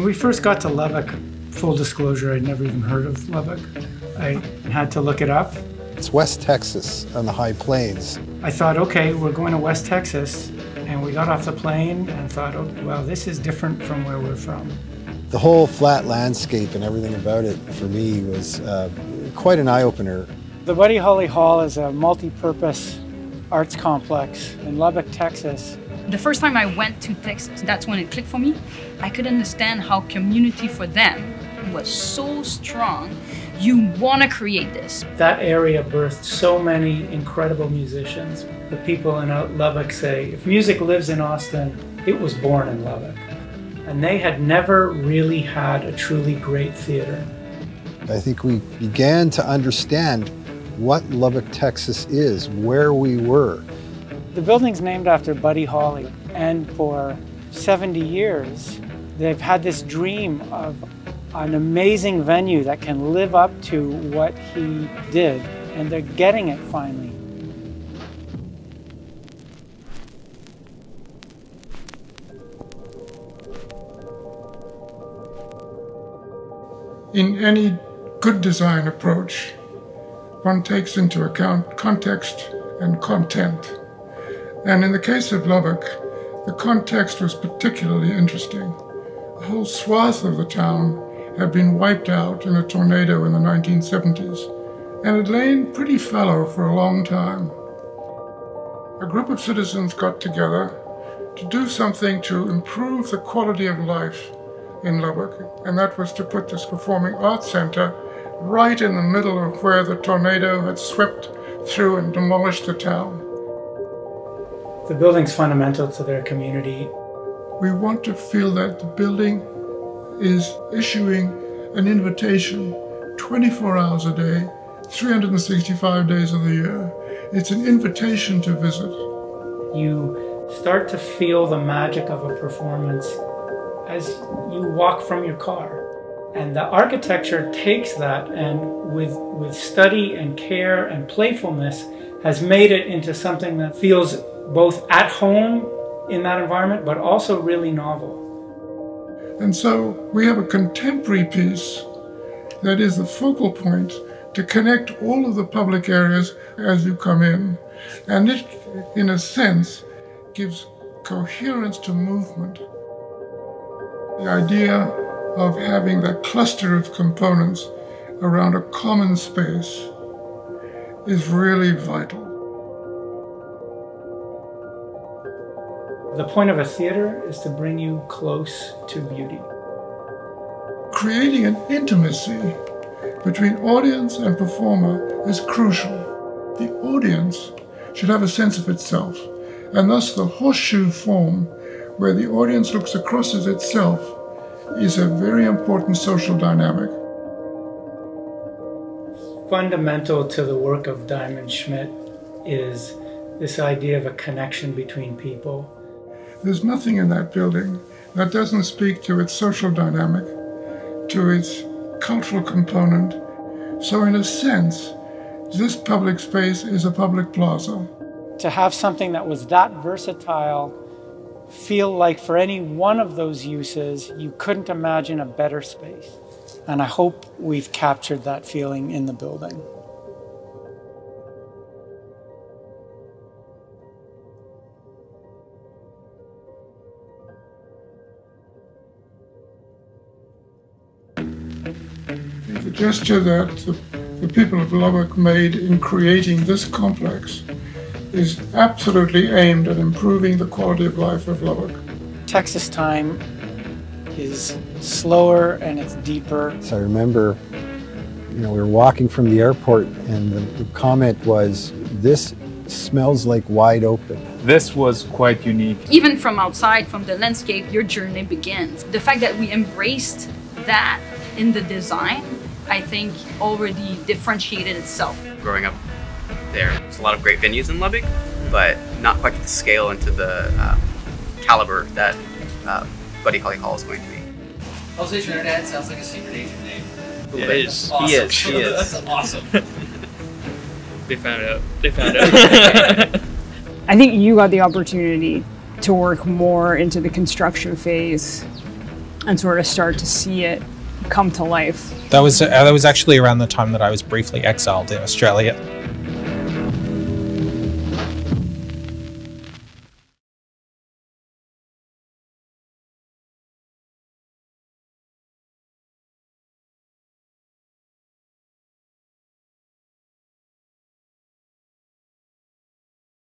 When we first got to Lubbock, full disclosure, I'd never even heard of Lubbock. I had to look it up. It's West Texas on the high plains. I thought, okay, we're going to West Texas. And we got off the plane and thought, oh, well, this is different from where we're from. The whole flat landscape and everything about it for me was uh, quite an eye opener. The Buddy Holly Hall is a multi purpose arts complex in Lubbock, Texas. The first time I went to Texas, that's when it clicked for me. I could understand how community for them was so strong. You want to create this. That area birthed so many incredible musicians. The people in uh, Lubbock say if music lives in Austin, it was born in Lubbock. And they had never really had a truly great theater. I think we began to understand what Lubbock, Texas is, where we were. The building's named after Buddy Holly, and for 70 years, they've had this dream of an amazing venue that can live up to what he did, and they're getting it finally. In any good design approach, one takes into account context and content. And in the case of Lubbock, the context was particularly interesting. A whole swath of the town had been wiped out in a tornado in the 1970s and had lain pretty fallow for a long time. A group of citizens got together to do something to improve the quality of life in Lubbock, and that was to put this performing arts center right in the middle of where the tornado had swept through and demolished the town. The building's fundamental to their community. We want to feel that the building is issuing an invitation 24 hours a day, 365 days of the year. It's an invitation to visit. You start to feel the magic of a performance as you walk from your car. And the architecture takes that and with, with study and care and playfulness has made it into something that feels both at home in that environment, but also really novel. And so we have a contemporary piece that is the focal point to connect all of the public areas as you come in. And it, in a sense, gives coherence to movement. The idea of having that cluster of components around a common space is really vital. The point of a theater is to bring you close to beauty. Creating an intimacy between audience and performer is crucial. The audience should have a sense of itself, and thus the horseshoe form, where the audience looks across at itself, is a very important social dynamic. Fundamental to the work of Diamond Schmitt is this idea of a connection between people. There's nothing in that building that doesn't speak to its social dynamic, to its cultural component. So, in a sense, this public space is a public plaza. To have something that was that versatile feel like for any one of those uses, you couldn't imagine a better space. And I hope we've captured that feeling in the building. The gesture that the, the people of Lubbock made in creating this complex is absolutely aimed at improving the quality of life of Lubbock. Texas time is slower and it's deeper. So I remember, you know, we were walking from the airport and the, the comment was, this smells like wide open. This was quite unique. Even from outside, from the landscape, your journey begins. The fact that we embraced that in the design, I think already differentiated itself. Growing up there. There's a lot of great venues in Lubbock, but not quite to the scale and to the um, caliber that um, Buddy Holly Hall is going to be. Jose Trinidad sounds like a secret agent name. Yeah, it is. Awesome. He is. He is. That's awesome. they found out. They found out. I think you got the opportunity to work more into the construction phase and sort of start to see it come to life. That was uh, that was actually around the time that I was briefly exiled in Australia.